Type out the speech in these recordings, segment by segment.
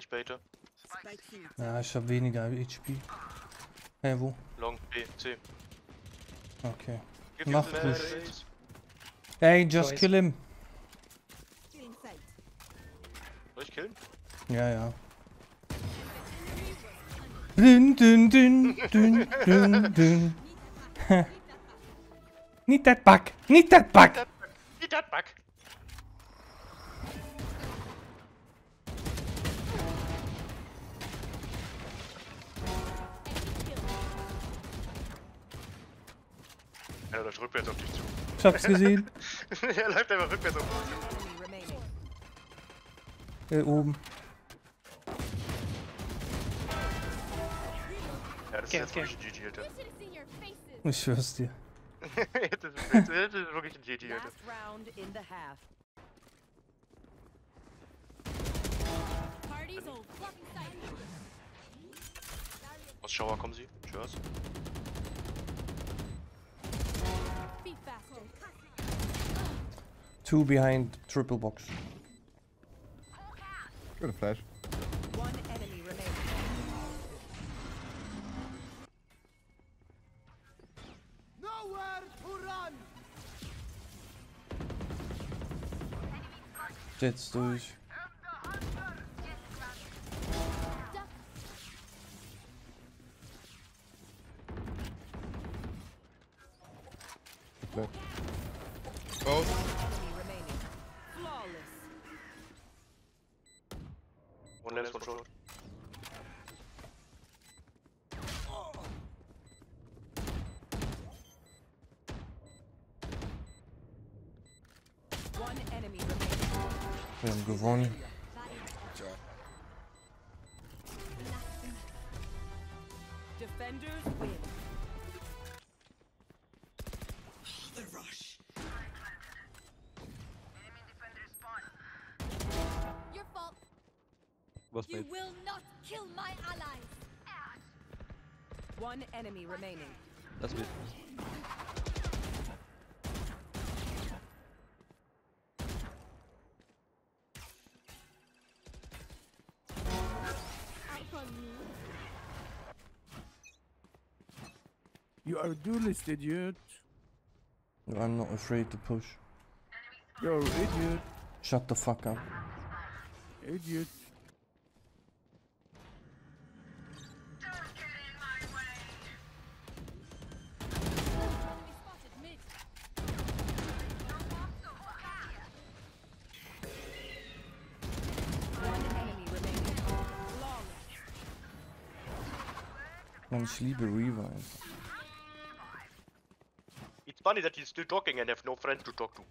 Ich baite. Ja, ich hab weniger HP. Hä, wo? Long, B, C. Okay. Give Mach raise. Hey, just kill him. Soll ich killen? Ja, ja. Dün, dün, dün, dün, dün, dün. Niet that bug! Niet that bug! Eat that bug! Er läuft rückwärts auf dich zu. Ich hab's gesehen. er läuft einfach rückwärts auf Enemy remaining. Hier oben. Ja, das ist Okay, jetzt okay. wirklich ein GG, Alter. Ich schwör's dir. jetzt, ist, es- jetzt, jetzt ist wirklich ein GG, Alter. Aus Schauer kommen sie. Tschüss. Two behind triple box. Got a flash. One enemy remaining. Jets durch. One lens, one short. One enemy remaining. Wir haben gewonnen. Defenders Was You made. will not kill my allies. One enemy remaining. That's mid. Outrun me. You are a duelist, idiot. I'm not afraid to push. You're an idiot. Shut the fuck up. Idiot. Man, ich liebe Revive. It's funny that he's still talking and have no friend to talk to.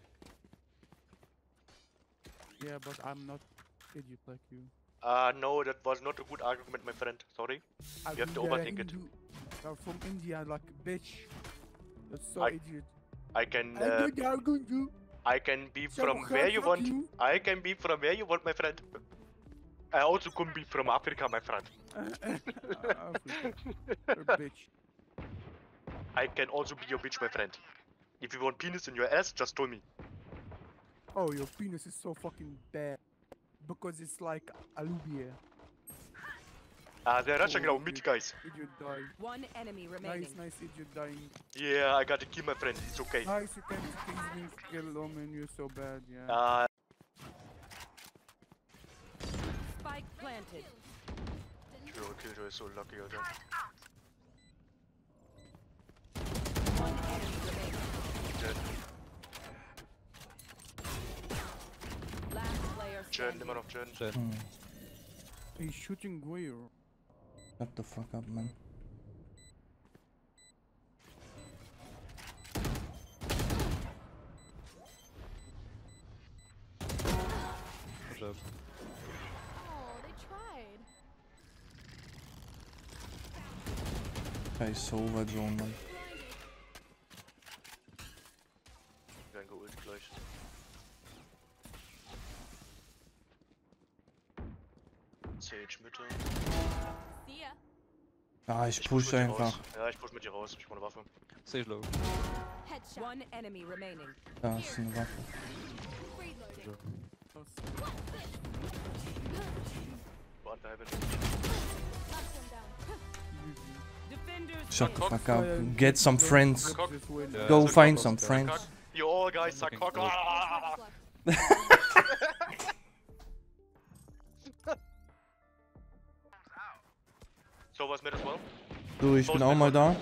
Yeah, but I'm not idiot like you. Uh, no, that was not a good argument, my friend. Sorry. I You have to you're overthink it. Hindu. You're from India, like bitch. That's so I- idiot. I can, I uh, I'm going to. I can be from where you want. you. I can be from where you want, my friend. I also can be from Africa, my friend. Africa. A bitch. I can also be your bitch, my friend. If you want penis in your ass, just tell me. Oh, your penis is so fucking bad. Because it's like alubia. Ah, they're rushing Oh, now, mid guys. Idiot die. One enemy remaining. Nice, nice idiot dying. Yeah, I got to kill my friend. It's okay. Nice, you can easily kill Omen, you're so bad, yeah. Uh, planted. Joe, Killjoy is so lucky, Alter. One enemy remaining. Jett, Last player Jett, standing. immer noch Jett. Jett. Hm. He's shooting where? Shut the fuck up, man. Good job. Hij is zo overdrawn, man. Wir werden geult gleich. Sage Mitte. Ah, ich Ich push dir einfach. Raus. Ja, ich push mit dir raus. Ich brauche eine Waffe. Sage low. One enemy remaining. Da ist eine Waffe. Reloading. Boah, Shut the fuck up. Get some friends. Go find some friends. You all guys suck Looking cock. So was mit as well. So, ich bin auch mal da.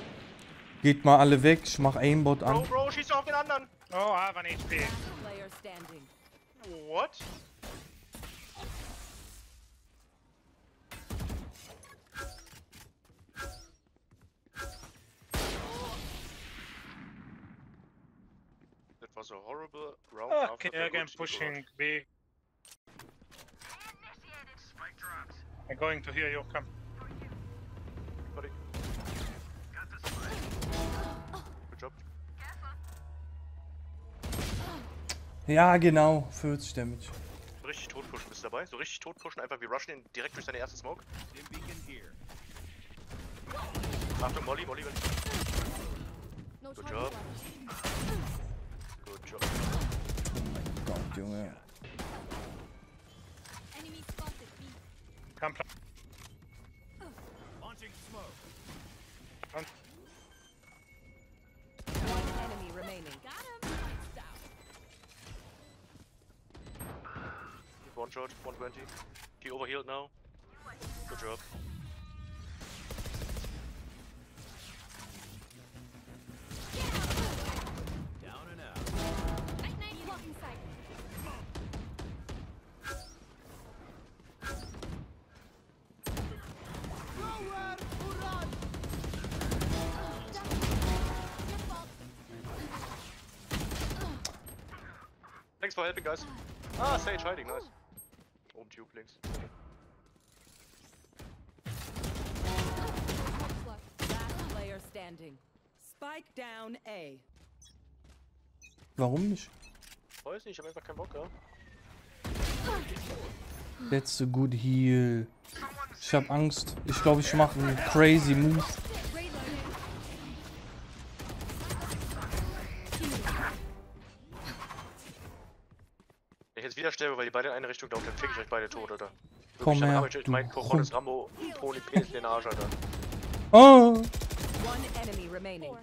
Geht mal alle weg, ich mach Aimbot Bro, an. bro, schieß auf den anderen. Oh, I have an HP. Last player standing. What? Was a horrible round. Okay, after the again pushing B. I'm going to hear you. Come. Buddy. Good job. Ja, genau. 40 Damage. So richtig tot pushen bist du dabei. So richtig tot pushen, einfach wir rushen ihn direkt durch seine erste Smoke. Achtung, Molly, Molly, Molly. Good job. Good job. Gott, Junge. Enemy spotted. B. Come. pl- One enemy remaining. Got him. One shot, 120. He overhealed now. Good job. For helping, guys. Ah, Sage hiding, nice. Oben Tube links. Smoke's left. Last player standing. Spike down A. Warum nicht? Weiß nicht, ich hab einfach keinen Bock, ja. That's a good heal. Ich hab Angst. Ich glaube, ich mache einen crazy Move. Sterbe, weil die beide in eine Richtung laufen, dann fick ich euch beide tot, Alter. Komm Wirklich, her, ich euch du mein Cojones Rambo Toni Penis in den Arsch, Alter. Oh! One enemy remaining. Four.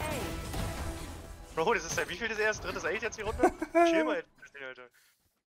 A. Bro, das ist ja, wie viel das erst? Drittes Aid jetzt die Runde? Chill mal, Alter.